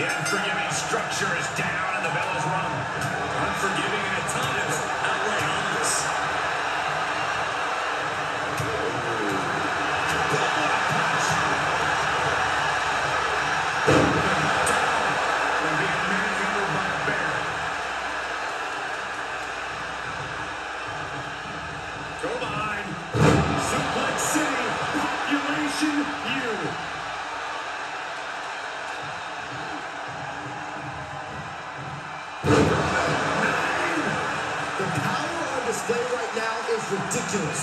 The unforgiving structure is down and the bell is rung. Unforgiving and at times is.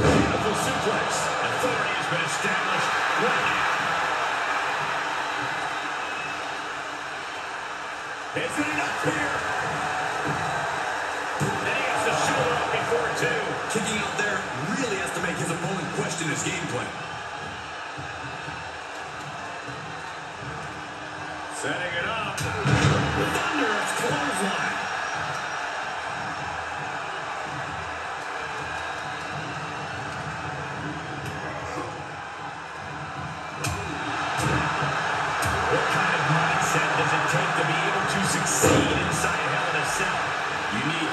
Beautiful suplex. Authority has been established right now. Is it enough here? And he gets the shoulder up before two. Kicking out there really has to make his opponent question his game plan. Setting it up. Thunderous clothesline.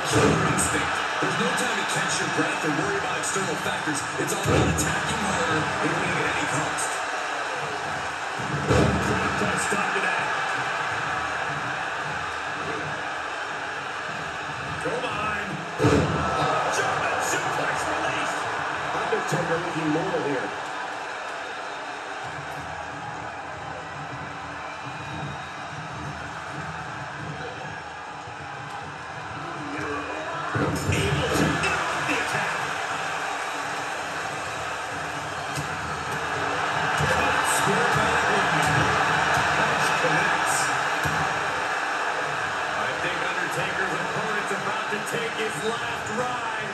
Instinct. There's no time to catch your breath or worry about external factors. It's all about attacking harder and winning at any cost. Take his last ride.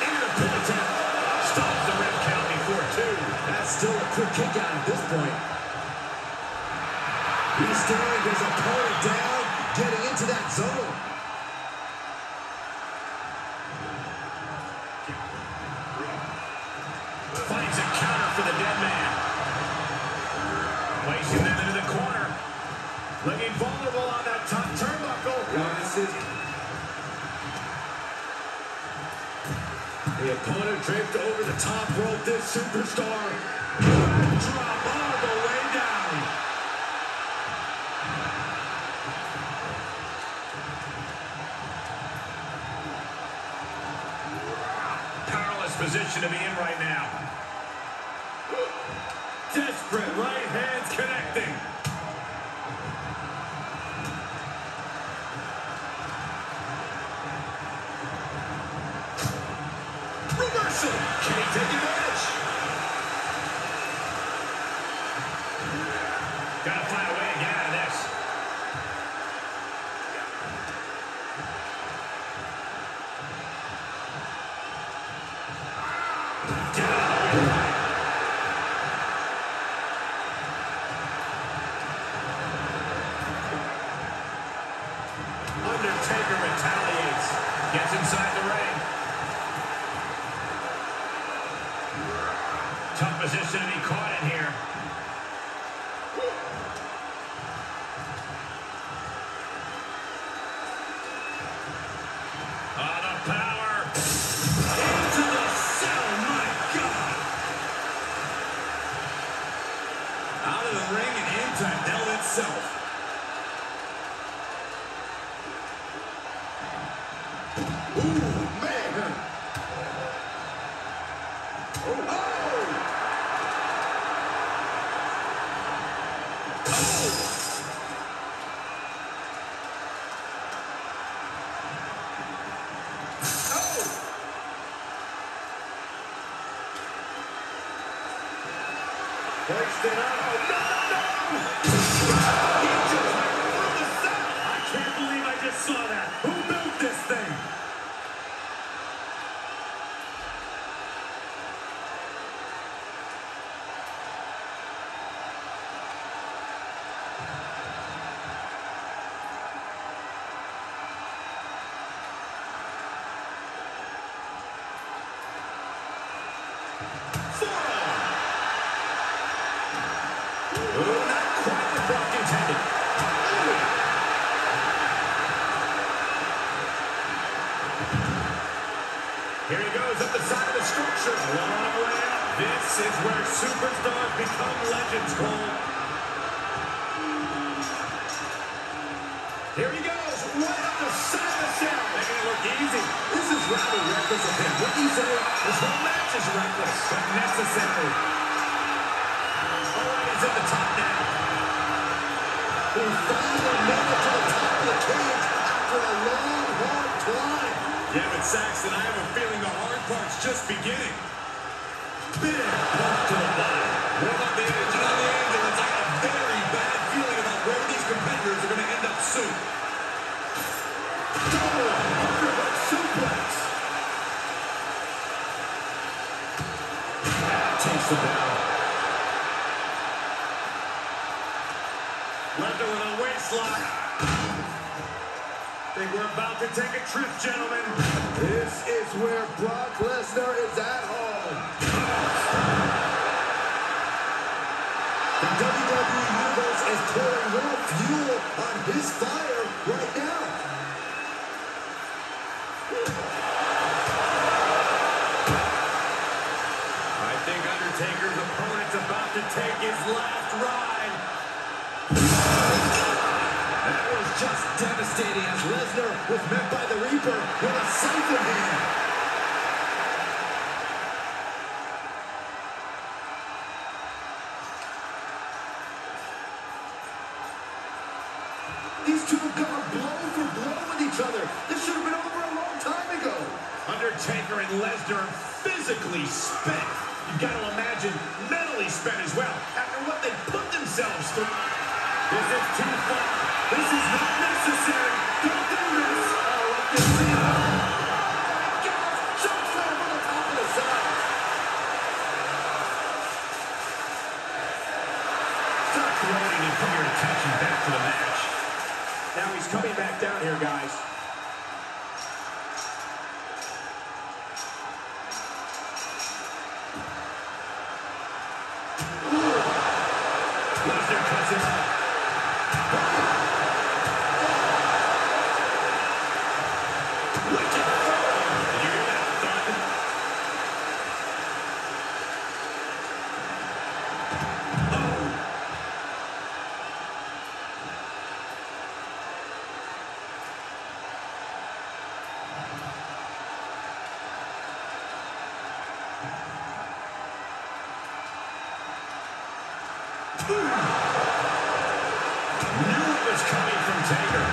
Into the the rib count before two. That's still a quick kick out at this point. He's staring his opponent down, getting into that zone. Finds a counter for the dead man. Placing them into the corner. Looking vulnerable on that top turnbuckle. Now this is The opponent draped over the top rope. This superstar. Drop all the way down. Position to be in right now. Desperate right hands Yeah. Placed it. Oh, no, no! He just went through the cell. I can't believe I just saw that. Who built this thing? Here he goes up the side of the structure. Long way up. This is where superstars become legends, Cole. Here he goes, right up the side This is rather reckless of him. This whole match is reckless, but necessary. All right, he's at the top now. He finally made it to the top of the cage after a long, hard climb. Yeah, but Saxton, I have a feeling the hard part's just beginning. Big Takes the with a waistlock. Think we're about to take a trip, gentlemen. This is where Brock Lesnar is at home. The WWE Universe is pouring more fuel on his fire devastating as Lesnar was met by the Reaper with a siphon hand. These two have gone blow for blow with each other. This should have been over a long time ago. Undertaker and Lesnar physically spent. You've got to imagine mentally spent as well after what they put themselves through. This is too far. This is not coming back down here, guys. Knew it was coming from Taker.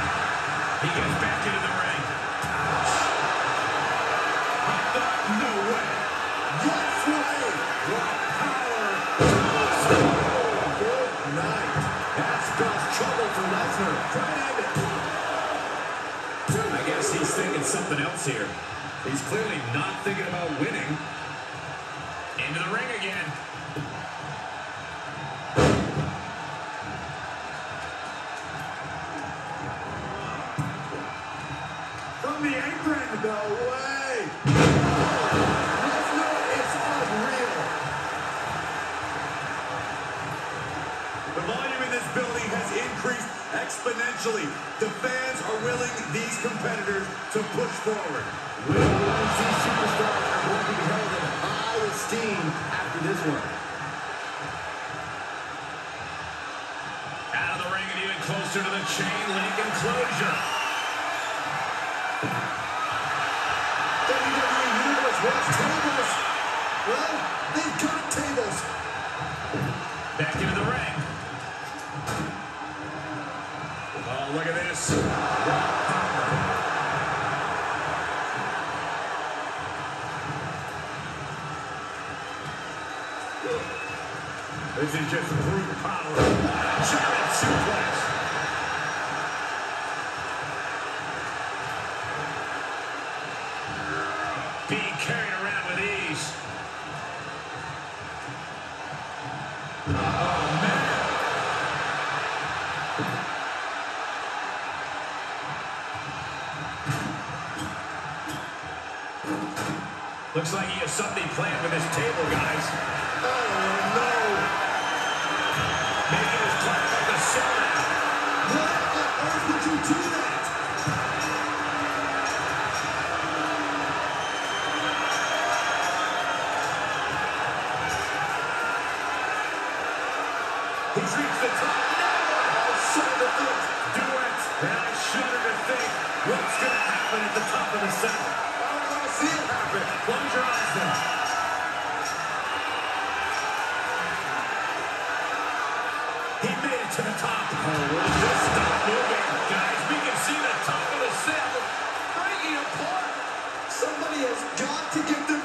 He gets back into the ring. No way. Yes way. What power. Good night. That spells trouble for Lesnar. I guess he's thinking something else here. He's clearly not thinking about winning. Into the ring again. Building has increased exponentially. The fans are willing these competitors to push forward. Will ONC superstars are going to be held in high esteem after this one. Out of the ring and even closer to the chain link enclosure. This is just brute power. Giant suplex. Being carried around with ease. Oh, man. Looks like he has something planned with his table, guys. He's reached the top. Oh, son of a bitch. Do it. And I shudder to think what's going to happen at the top of the seventh. I don't want to see it happen. Close your eyes now. He made it to the top. Oh, Just stop moving, guys. We can see the top of the seventh breaking apart. Somebody has got to get them